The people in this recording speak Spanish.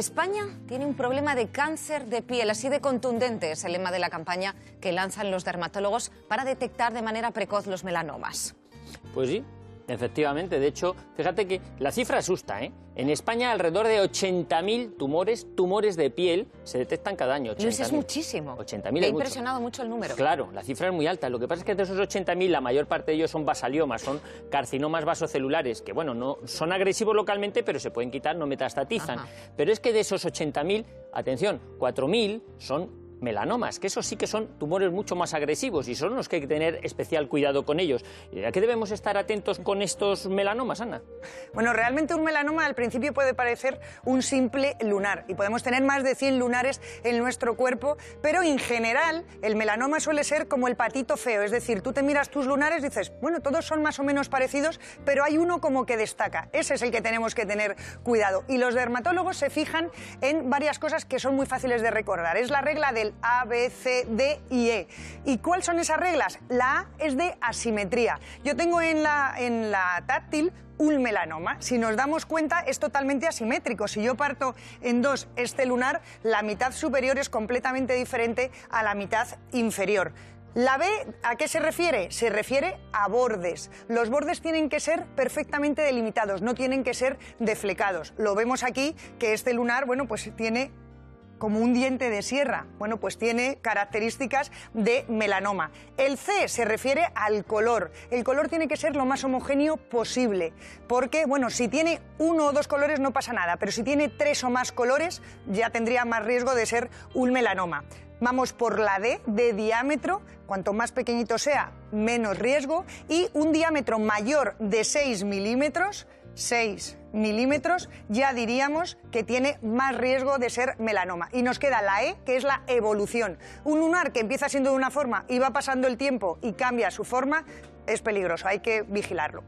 España tiene un problema de cáncer de piel, así de contundente es el lema de la campaña que lanzan los dermatólogos para detectar de manera precoz los melanomas. Pues sí, Efectivamente, de hecho, fíjate que la cifra asusta, ¿eh? En España alrededor de 80.000 tumores, tumores de piel se detectan cada año. Luis, es muchísimo. 80.000 Me ha impresionado mucho. el número. Claro, la cifra es muy alta. Lo que pasa es que de esos 80.000 la mayor parte de ellos son basaliomas, son carcinomas vasocelulares, que bueno, no son agresivos localmente, pero se pueden quitar, no metastatizan. Pero es que de esos 80.000, atención, 4.000 son melanomas, que esos sí que son tumores mucho más agresivos y son los que hay que tener especial cuidado con ellos. ¿A qué debemos estar atentos con estos melanomas, Ana? Bueno, realmente un melanoma al principio puede parecer un simple lunar y podemos tener más de 100 lunares en nuestro cuerpo, pero en general el melanoma suele ser como el patito feo, es decir, tú te miras tus lunares y dices, bueno, todos son más o menos parecidos, pero hay uno como que destaca. Ese es el que tenemos que tener cuidado. Y los dermatólogos se fijan en varias cosas que son muy fáciles de recordar. Es la regla del a, B, C, D y E. ¿Y cuáles son esas reglas? La A es de asimetría. Yo tengo en la, en la táctil un melanoma. Si nos damos cuenta, es totalmente asimétrico. Si yo parto en dos este lunar, la mitad superior es completamente diferente a la mitad inferior. La B, ¿a qué se refiere? Se refiere a bordes. Los bordes tienen que ser perfectamente delimitados, no tienen que ser deflecados. Lo vemos aquí que este lunar, bueno, pues tiene como un diente de sierra. Bueno, pues tiene características de melanoma. El C se refiere al color. El color tiene que ser lo más homogéneo posible, porque, bueno, si tiene uno o dos colores no pasa nada, pero si tiene tres o más colores ya tendría más riesgo de ser un melanoma. Vamos por la D de diámetro, cuanto más pequeñito sea, menos riesgo, y un diámetro mayor de 6 milímetros, 6 milímetros, ya diríamos que tiene más riesgo de ser melanoma. Y nos queda la E, que es la evolución. Un lunar que empieza siendo de una forma y va pasando el tiempo y cambia su forma, es peligroso, hay que vigilarlo.